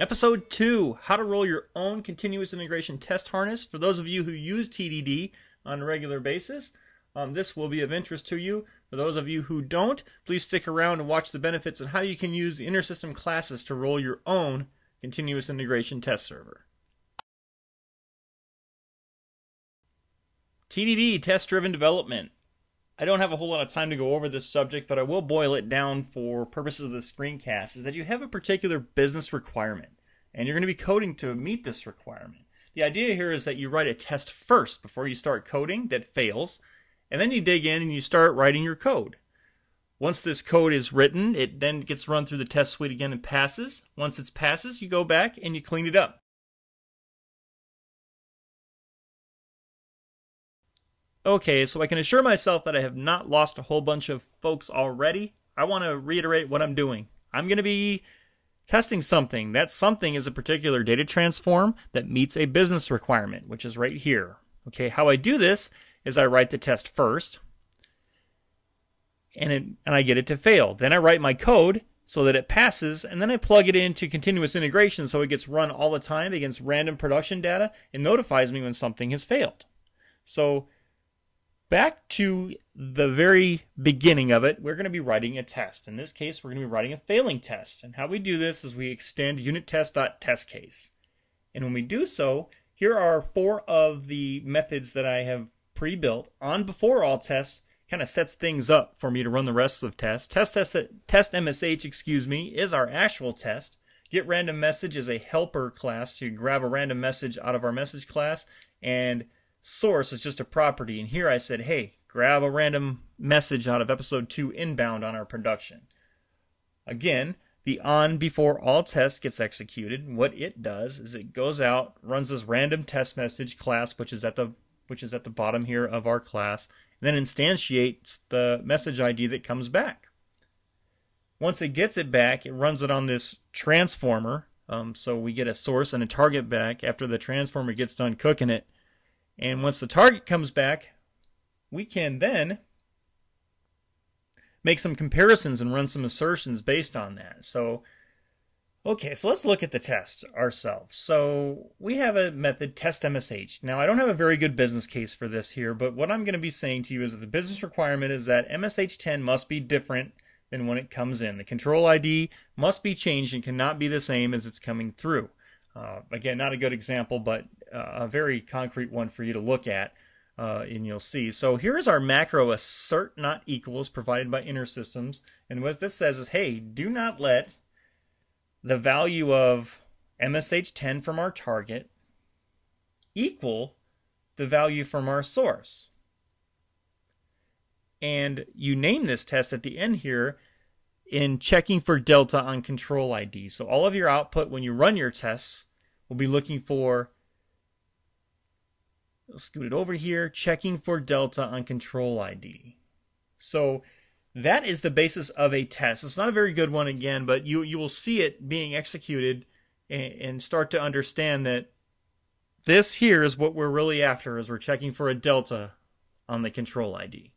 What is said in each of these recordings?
Episode 2 How to Roll Your Own Continuous Integration Test Harness. For those of you who use TDD on a regular basis, um, this will be of interest to you. For those of you who don't, please stick around and watch the benefits and how you can use InterSystem classes to roll your own continuous integration test server. TDD, test driven development. I don't have a whole lot of time to go over this subject, but I will boil it down for purposes of the screencast is that you have a particular business requirement and you're going to be coding to meet this requirement. The idea here is that you write a test first before you start coding that fails, and then you dig in and you start writing your code. Once this code is written, it then gets run through the test suite again and passes. Once it passes, you go back and you clean it up. Okay, so I can assure myself that I have not lost a whole bunch of folks already. I want to reiterate what I'm doing. I'm going to be testing something. That something is a particular data transform that meets a business requirement, which is right here. Okay, how I do this is I write the test first, and, it, and I get it to fail. Then I write my code so that it passes, and then I plug it into continuous integration so it gets run all the time against random production data and notifies me when something has failed. So back to the very beginning of it, we're going to be writing a test. In this case, we're going to be writing a failing test. And how we do this is we extend unit test.testcase. And when we do so, here are four of the methods that I have pre-built on before all tests kind of sets things up for me to run the rest of the test. Test, test, test MSH, excuse me, is our actual test. Get random message is a helper class to grab a random message out of our message class and source is just a property. And here I said, hey, grab a random message out of episode 2 inbound on our production. Again, the on before all test gets executed. What it does is it goes out, runs this random test message class, which is at the which is at the bottom here of our class, and then instantiates the message ID that comes back. Once it gets it back, it runs it on this transformer. Um, so we get a source and a target back after the transformer gets done cooking it and once the target comes back, we can then make some comparisons and run some assertions based on that. So, okay, so let's look at the test ourselves. So we have a method, test MSH. Now, I don't have a very good business case for this here, but what I'm going to be saying to you is that the business requirement is that MSH10 must be different than when it comes in. The control ID must be changed and cannot be the same as it's coming through. Uh, again, not a good example, but uh, a very concrete one for you to look at, uh, and you'll see. So here is our macro assert not equals provided by InterSystems. and what this says is, hey, do not let the value of MSH10 from our target equal the value from our source. And you name this test at the end here in checking for delta on control ID. So all of your output when you run your tests will be looking for scoot it over here, checking for delta on control ID. So that is the basis of a test. It's not a very good one again, but you you will see it being executed and, and start to understand that this here is what we're really after is we're checking for a delta on the control ID.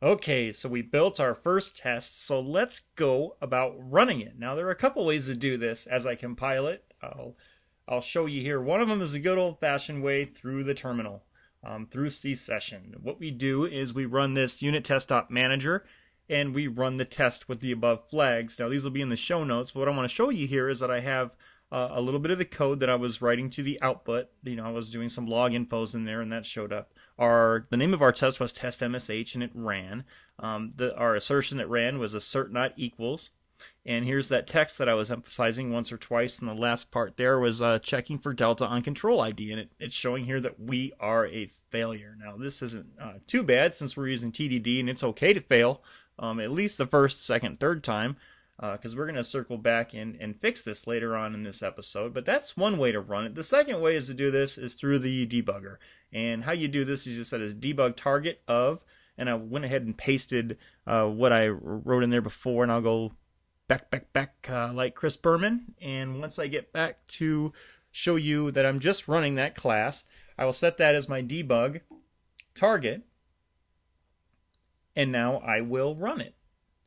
Okay, so we built our first test, so let's go about running it. Now, there are a couple ways to do this as I compile it. I'll, I'll show you here. One of them is a good old-fashioned way through the terminal, um, through csession. What we do is we run this unit test.manager, and we run the test with the above flags. Now, these will be in the show notes, but what I want to show you here is that I have uh, a little bit of the code that I was writing to the output. You know, I was doing some log infos in there, and that showed up. Our the name of our test was test MSH, and it ran. Um, the, our assertion that ran was assert not equals. And here's that text that I was emphasizing once or twice in the last part there was uh, checking for delta on control ID, and it, it's showing here that we are a failure. Now, this isn't uh, too bad since we're using TDD, and it's okay to fail um, at least the first, second, third time because uh, we're going to circle back and, and fix this later on in this episode. But that's one way to run it. The second way is to do this is through the debugger. And how you do this is you set as debug target of, and I went ahead and pasted uh, what I wrote in there before, and I'll go back, back, back uh, like Chris Berman. And once I get back to show you that I'm just running that class, I will set that as my debug target and now I will run it.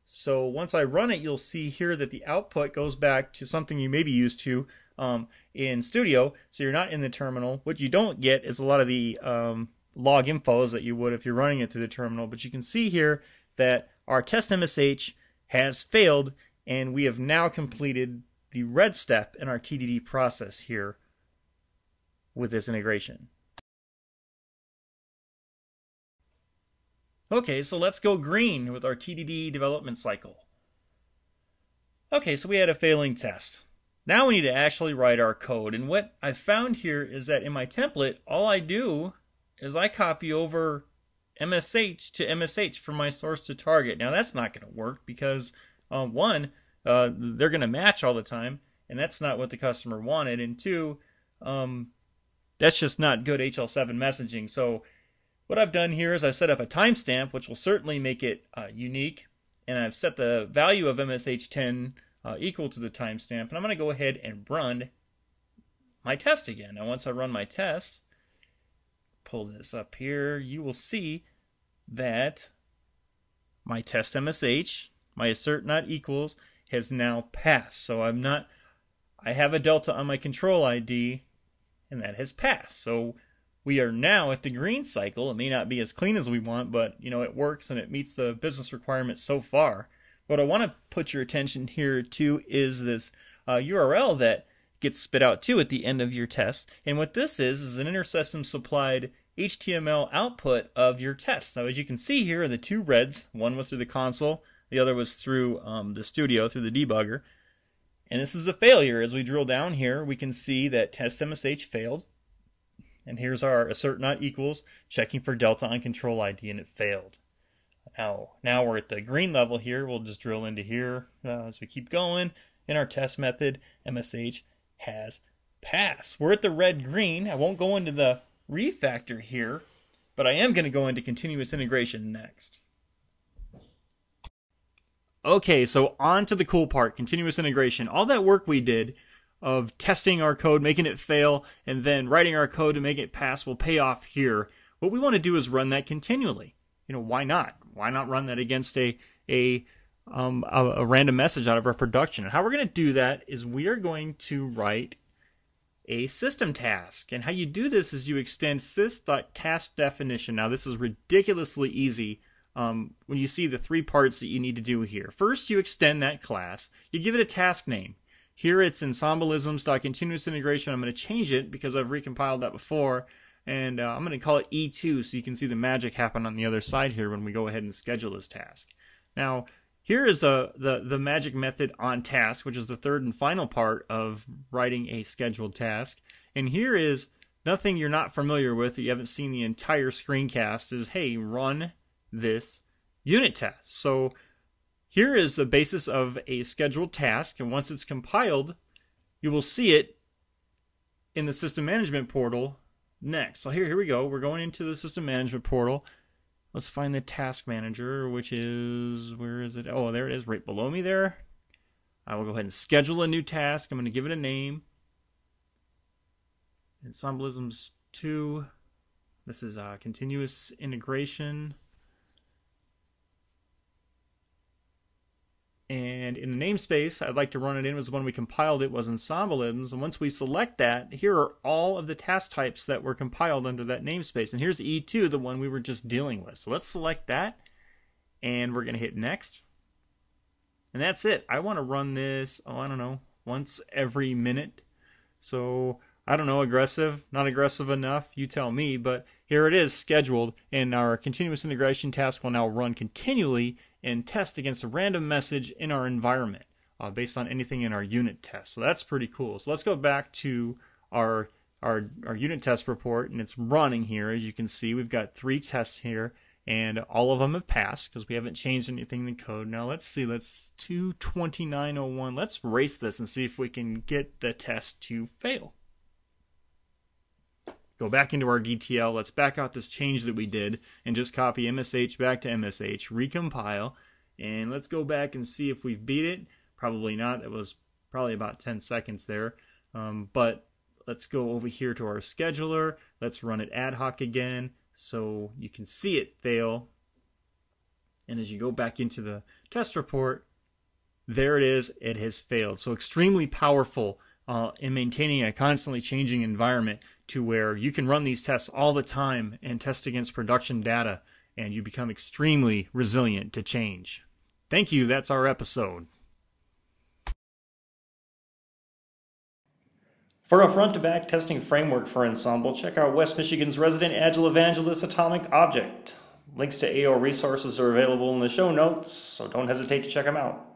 So once I run it, you'll see here that the output goes back to something you may be used to um, in Studio. So you're not in the terminal. What you don't get is a lot of the um, log infos that you would if you're running it through the terminal. But you can see here that our test MSH has failed, and we have now completed the red step in our TDD process here with this integration. Okay, so let's go green with our TDD development cycle. Okay, so we had a failing test. Now we need to actually write our code. And what I've found here is that in my template, all I do is I copy over MSH to MSH from my source to target. Now that's not going to work because uh, one, uh, they're going to match all the time, and that's not what the customer wanted. And two, um, that's just not good HL7 messaging. So what I've done here is I've set up a timestamp, which will certainly make it uh, unique, and I've set the value of MSH10 uh, equal to the timestamp, and I'm going to go ahead and run my test again. Now, once I run my test, pull this up here, you will see that my test MSH, my assert not equals, has now passed. So I'm not, I have a delta on my control ID, and that has passed. So we are now at the green cycle. It may not be as clean as we want, but you know it works and it meets the business requirements so far. What I want to put your attention here to is this uh, URL that gets spit out too at the end of your test. And what this is is an InterSystem supplied HTML output of your test. So as you can see here, the two reds, one was through the console, the other was through um, the studio, through the debugger. And this is a failure. As we drill down here, we can see that test MSH failed. And here's our assert not equals, checking for delta on control ID, and it failed. Now, now we're at the green level here. We'll just drill into here uh, as we keep going. In our test method, MSH has passed. We're at the red green. I won't go into the refactor here, but I am going to go into continuous integration next. Okay, so on to the cool part, continuous integration. All that work we did of testing our code, making it fail, and then writing our code to make it pass will pay off here. What we want to do is run that continually. You know, why not? Why not run that against a a um, a, a random message out of our production? And how we're going to do that is we are going to write a system task. And how you do this is you extend sys.task definition. Now, this is ridiculously easy um, when you see the three parts that you need to do here. First, you extend that class. You give it a task name. Here it's ensemblisms.continuous integration. I'm going to change it because I've recompiled that before. And uh, I'm going to call it E2 so you can see the magic happen on the other side here when we go ahead and schedule this task. Now, here is a, uh, the, the magic method on task, which is the third and final part of writing a scheduled task. And here is nothing you're not familiar with you haven't seen the entire screencast is, hey, run this unit test. So here is the basis of a scheduled task, and once it's compiled, you will see it in the system management portal next. So here, here we go. We're going into the system management portal. Let's find the task manager, which is, where is it? Oh, there it is, right below me there. I will go ahead and schedule a new task. I'm going to give it a name. Ensemblisms 2. This is a continuous integration. And in the namespace, I'd like to run it in was when we compiled it was ensemblisms. And once we select that, here are all of the task types that were compiled under that namespace. And here's E2, the one we were just dealing with. So let's select that. And we're going to hit next. And that's it. I want to run this, oh, I don't know, once every minute. So I don't know, aggressive, not aggressive enough, you tell me. But here it is scheduled. And our continuous integration task will now run continually and test against a random message in our environment uh, based on anything in our unit test. So that's pretty cool. So let's go back to our, our, our unit test report and it's running here. As you can see, we've got three tests here and all of them have passed because we haven't changed anything in the code. Now let's see, let's 22901. Let's race this and see if we can get the test to fail. Go back into our DTL, Let's back out this change that we did and just copy MSH back to MSH, recompile, and let's go back and see if we've beat it. Probably not. It was probably about 10 seconds there. Um, but let's go over here to our scheduler. Let's run it ad hoc again so you can see it fail. And as you go back into the test report, there it is, it has failed. So extremely powerful uh, in maintaining a constantly changing environment to where you can run these tests all the time and test against production data and you become extremely resilient to change. Thank you. That's our episode. For a front to back testing framework for Ensemble, check out West Michigan's resident Agile Evangelist Atomic Object. Links to AO resources are available in the show notes, so don't hesitate to check them out.